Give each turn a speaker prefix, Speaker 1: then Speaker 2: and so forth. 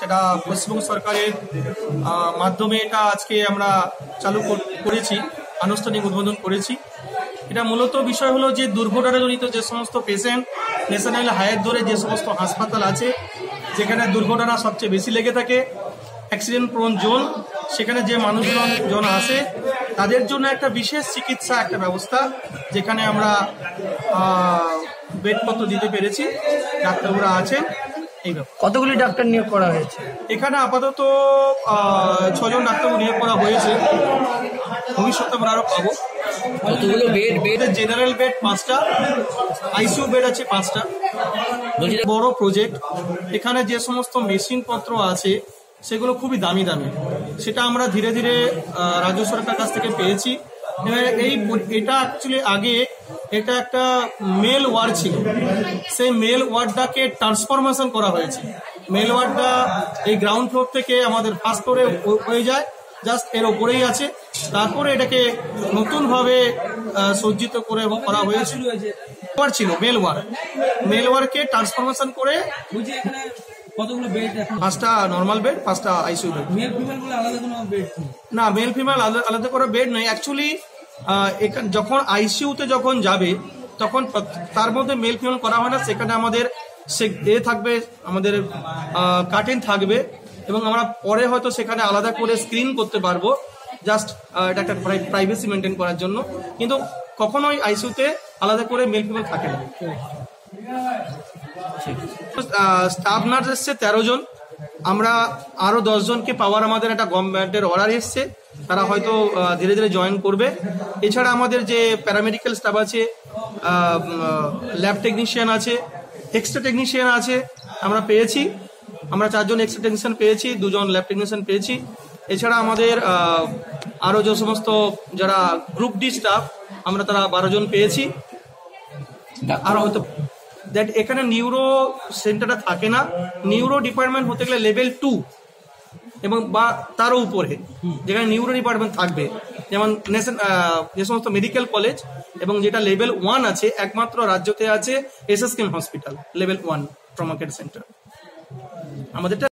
Speaker 1: সেটা পশ্চিমবঙ্গ সরকারের মাধ্যমে এটা আজকে আমরা চালু কর- করেছি, আনুষ্ঠানিক উদ্বোধন করেছি। এটা মূলত বিষয় হলো যে দুর্ঘটনাজনিত যে সমস্ত পেশেন্ট ন্যাশনাল হায়ার ধরে যে সমস্ত হাসপাতাল আছে, যেখানে দুর্ঘটনা সবচেয়ে বেশি লেগে থাকে অ্যাক্সিডেন্ট প্রোন জোন সেখানে যে মানুষজন, জন আসে, তাদের জন্য একটা বিশেষ চিকিৎসা একটা ব্যবস্থা, যেখানে আমরা বেডপত্র দিতে পেরেছি, ডাক্তারবাবুরা আছেন।
Speaker 2: কতগুলি ডাক্তার নিয়োগ করা হয়েছে?
Speaker 1: এখানে আপাতত ছজন ডাক্তার নিয়োগ করা হয়েছে। ভবিষ্যতে আমরা আরও পাবো।
Speaker 2: কতগুলো বেড বেড
Speaker 1: জেনারেল বেড পাঁচটা আইসিইউ বেড আছে পাঁচটা। বড় প্রজেক্ট এখানে যে সমস্ত মেশিন পত্র আছে সেগুলো খুবই দামি দামি। সেটা আমরা ধীরে ধীরে রাজ্য সরকার কাছ থেকে পেয়েছি। এই এটা অ্যাকচুয়ালি আগে এটা একটা মেল ওয়ার্ড ছিল। সেই মেল ওয়ার্ডটাকে ট্রান্সফরমেশন করা হয়েছে। মেল ওয়ার্ডটা এই গ্রাউন্ড ফ্লোর থেকে আমাদের ফার্স্ট ফ্লোরে হয়ে যায়। জাস্ট এর ওপরেই আছে। তারপরে এটাকে নতুনভাবে সজ্জিত করে এবং করা হয়েছিল ছিল মেল ওয়ার মেল ওয়ারকে ট্রান্সফরমেশন করে
Speaker 3: কতগুলো বেড এখন
Speaker 1: পাঁচটা নর্মাল বেড পাঁচটা আইসিইউ বেড
Speaker 3: মেল ফিমেল বলে আলাদা কোনো বেড
Speaker 1: না মেল ফিমেল আলাদা করে বেড নেই। অ্যাকচুয়ালি যখন আইসিইউতে যখন যাবে তখন তার মধ্যে মেল ফিমেল করা হয় না। সেখানে আমাদের সে এ থাকবে আমাদের কার্টেন থাকবে। এবং আমরা পরে হয়তো সেখানে আলাদা করে স্ক্রিন করতে পারব। জাস্ট এটা একটা প্রাইভেসি মেনটেন করার জন্য। কিন্তু কখনোই আইসিইউতে আলাদা করে মেল ফিমেল থাকে না। স্টাফ নার্স এসছে তেরো জন। আমরা আরও দশ জনকে পাওয়ার আমাদের একটা গভর্নমেন্টের অর্ডার এসছে। তারা হয়তো ধীরে ধীরে জয়েন করবে। এছাড়া আমাদের যে প্যারামেডিক্যাল স্টাফ আছে ল্যাব টেকনিশিয়ান আছে এক্সট্রা টেকনিশিয়ান আছে আমরা পেয়েছি। আমরা চারজন এক্সট্রা টেকনিশিয়ান পেয়েছি দুজন ল্যাব টেকনিশিয়ান পেয়েছি। এছাড়া আমাদের আরও যে সমস্ত যারা গ্রুপ ডি স্টাফ আমরা তারা বারো জন পেয়েছি। আরও হয়তো দ্যাট এখানে নিউরো সেন্টারটা থাকে না। নিউরো ডিপার্টমেন্ট হতে গেলে লেভেল টু এবং বা তারও উপরে, যেখানে নিউরো ডিপার্টমেন্ট থাকবে, যেমন নেশন যে সমস্ত মেডিকেল কলেজ এবং যেটা লেভেল ওয়ান আছে, একমাত্র রাজ্যতে আছে S S KM hospital level one trauma care centre আমাদেরটা